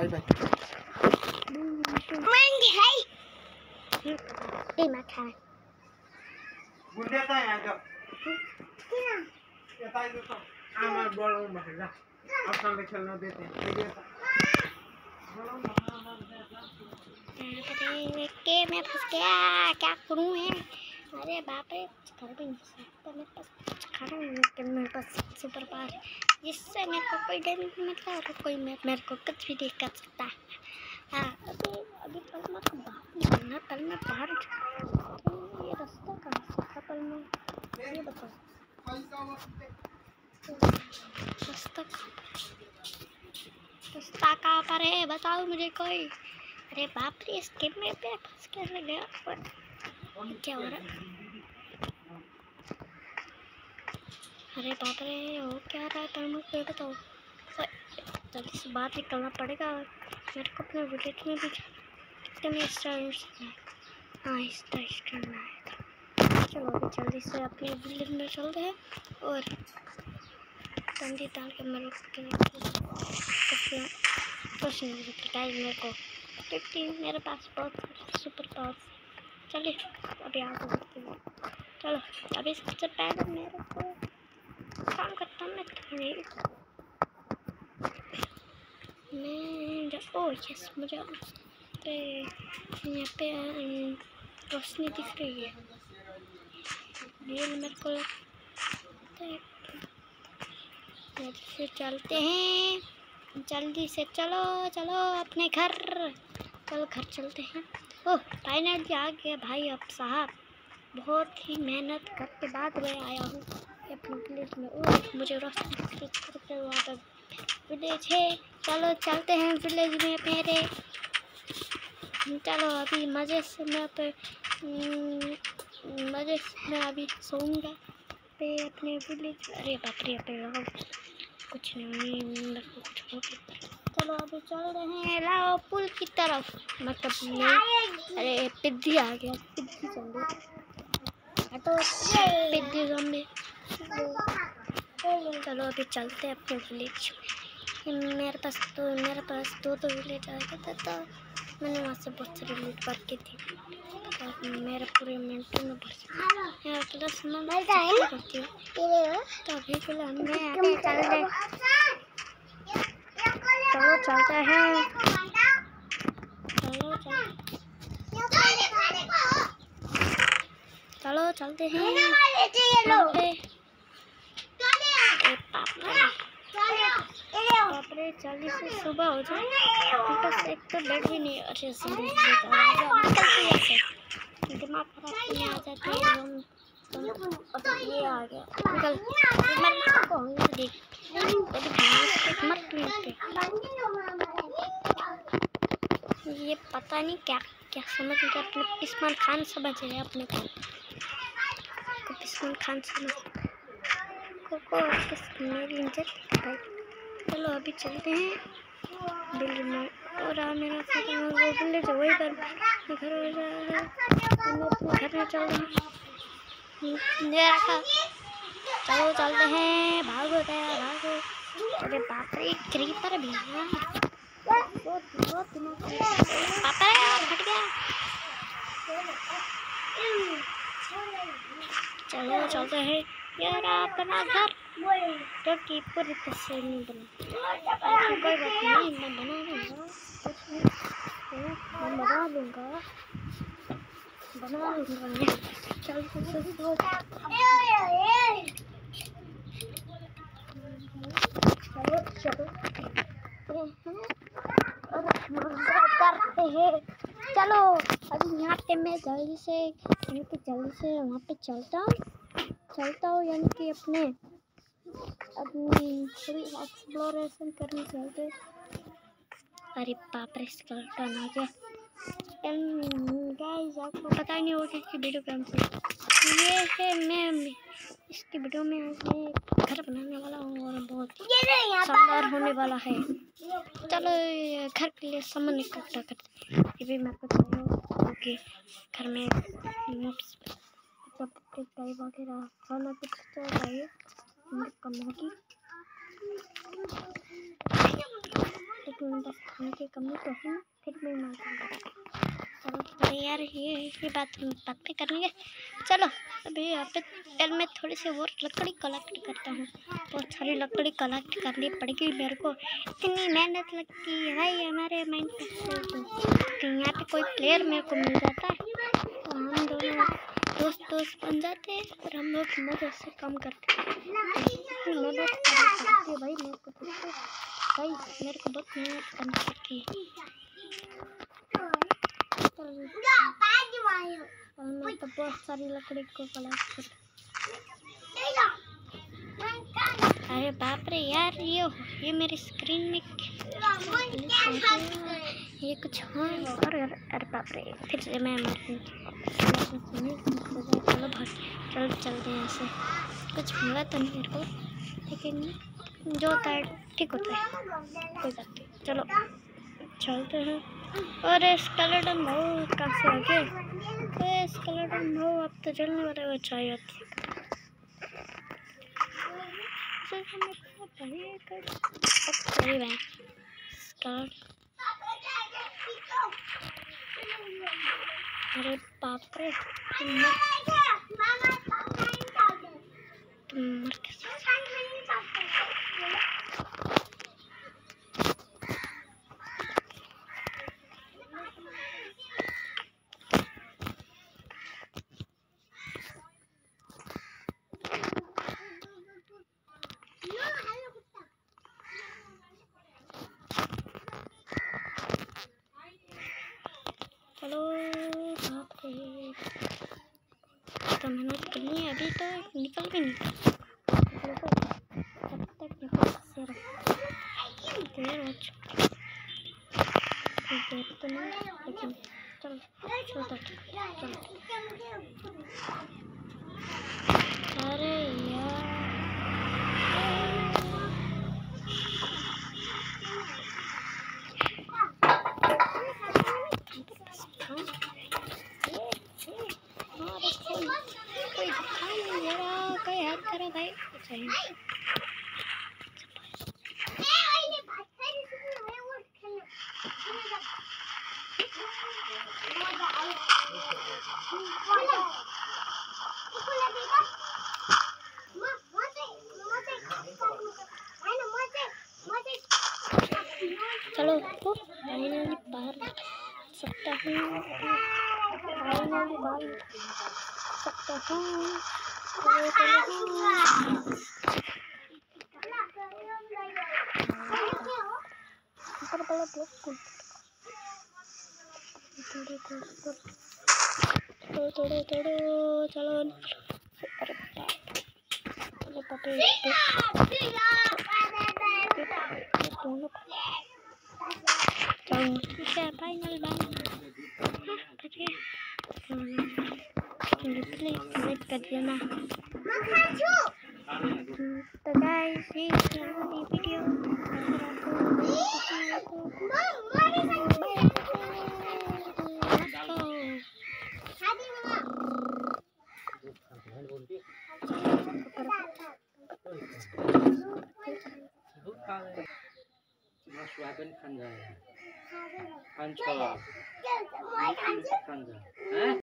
Bye bye महँगी है ये मत खा गुंडे आता है आज ये तो आमा बोलो मत जा अब सामने खेलना देते हैं ठीक है अरे के मैं फंस गया क्या करूँ है अरे बाप रे कर भी नहीं सकता मेरे पास कुछ खाना नहीं मेरे पास सुपर पावर है जिससे मेरे को कोई डर नहीं मिलता और कोई मेरे, मेरे को कुछ भी नहीं कर सकता। हाँ अभी अभी कल मैं तो नहीं करना कल मैं बाहर तो ये रास्ता कहाँ से था कल मैं? ये बताओ। रास्ता पर है? रास्ता कहाँ पर है? बताओ मुझे कोई। अरे बाप रे इस गेम में पे फंस के गया। क्या हो रहा है? अरे बाप रे हो क्या रहा है? पर मुझे बताओ। जल्दी से बाहर निकलना पड़ेगा। मेरे को अपने विलेज में भी कितने में स्टार हाँ स्टार स्टार में चलो, अभी जल्दी से अपने विलेज में चलते हैं और डंडी डाल के मेरे कुछ नहीं मेरे को फिफ्टी मेरे पास बहुत सुपर पावर चलिए, अभी आगे चलो, अभी सबसे पहले मेरे को काम करता हूँ मैं थोड़ी मैं ओ यस मुझे पे यहाँ पे रोशनी दिख रही है मेरे को लगता चलते हैं जल्दी से चलो चलो अपने घर। चलो, घर चलते हैं। ओह फाइनली आ गया भाई अब साहब। बहुत ही मेहनत करके बाद मैं आया हूँ। अपने में। मुझे वहाँ पर विलेज है। चलो चलते हैं विलेज में मेरे। चलो अभी मज़े से मैं पे हम्म, मज़े से मैं अभी सोऊँगा। पे अपने विलेज अरे बाप रे पे कुछ नहीं मेरे कुछ हो गया। चलो अभी चल रहे हैं। लाओ पुल की तरफ़। मतलब अरे पिद्दी आ गया। पिद्दी चल रही तो पिद्दी जम्बी चलो अभी चलते हैं अपने विलेज मेरे पास तो मेरे पास दो दो विलेज आ गए थे तो मैंने वहाँ से बहुत सारी लूट भर की थी तो मेरे पूरे मिनटों में भर प्लस मैं करती हूँ। तो अभी फ़िलहाल मैं आगे चल रहे चलो। चलते हैं। चलो चलो। चलते हैं। यहाँ पे ए बाप रे बाप रे जल्दी से सुबह हो जाए पास एक तो बेड भी नहीं जल्दी से दिमाग खराब करने आ जाते हम ये गया पता नहीं क्या क्या समझ में अपने पिस्मान खान समझ रहे अपने को। को पिस्मान खान समझ को को किस मेरी इज़्ज़त भाई चलो अभी चलते हैं। दिल्ली में और आ, मेरा खाता में वो बिल्ले जो वही पर घर हो जा रहा है। मैं अपने घर में चल रहा हूँ। ये रखा चलो चलते हैं। भागो गया भागो। अरे बाप रे क्रीपर भी है। बहुत बहुत से पापा, हट गया। चलो चलते हैं। घर। पूरी नहीं बना। कोई बात नहीं, मैं बना कुछ नहीं मैं बना दूँगा बना दूँगा मैं चल चल करते हैं चलो। अभी यहाँ पे मैं जल्दी से जल्दी से, वहाँ पे चलता हूँ। चलता हूँ यानी कि अपने अपनी थोड़ी एक्सप्लोरेशन करने चलते अरे बाप रे स्केलेटन आ गया। गाइस आपको पता ही नहीं होगा कि वीडियो से ये है मैं इसकी वीडियो में आज मैं घर बनाने वाला हूँ और बहुत शानदार होने वाला है। चलो घर के लिए सामान इकट्ठा करते हैं। ये भी मैं को चाहिए क्योंकि घर में नोट्स मतलब टाई वगैरह खाना कुछ तो चाहिए लेकिन बस खाने तो फिर मैं चलो, अरे यार, ये ये बात चलो, अभी यहाँ पे पहले मैं थोड़ी सी और लकड़ी कलेक्ट करता हूँ। बहुत सारी लकड़ी कलेक्ट करनी पड़ेगी मेरे को। इतनी मेहनत लगती है भाई हमारे माइंड पे यहाँ पे कोई प्लेयर मेरे को मिल जाता है तो हम दोनों दोस्त दोस्त बन जाते हैं और हम लोग मदद से काम करते हैं पड़ती है भाई मेरे को तो भाई मेरे को बहुत मेहनत करनी पड़ती है और मैं तो बहुत सारी लकड़ी को कलेक्ट कर अरे बाप रे यार ये ये मेरी स्क्रीन में ये कुछ हाँ और अरे बाप रे फिर से मैं चलो भाग चलो चलते हैं ऐसे कुछ मिला तो नहीं मेरे को लेकिन जो होता है ठीक होता है कोई बात नहीं चलो चलते हैं और स्केलेटन भाव कहाँ से आ गए स्केलेटन भाव अब तो जलने वाले हो चाहिए करीब है अरे बाप रे तुम मर तुम मर कैसे चलो बाप रे तो मेहनत करनी है अभी तो निकल भी नहीं चलो तब तक निकल से रहो देर हो चुकी कोई देर तो नहीं लेकिन चलो चलो तो चलो अरे यार कोई दिखाई नहीं दे रहा कोई हाथ करो भाई सही चलो तो फाइनली बाहर सकता हूँ फाइनली बाहर सकता हूँ चलो चलो ऊपर वाला ब्लॉक खोल थोड़े थोड़े थोड़े थोड़े थोड़े चलो अरे चलो पटे दोनों चलो ठीक है फाइनल बाय प्लीज़ लाइक कर देना तो गाइस ये थी हमारी वीडियो अगर आपको सोयाबीन खान जाए खान छ खान जा हैं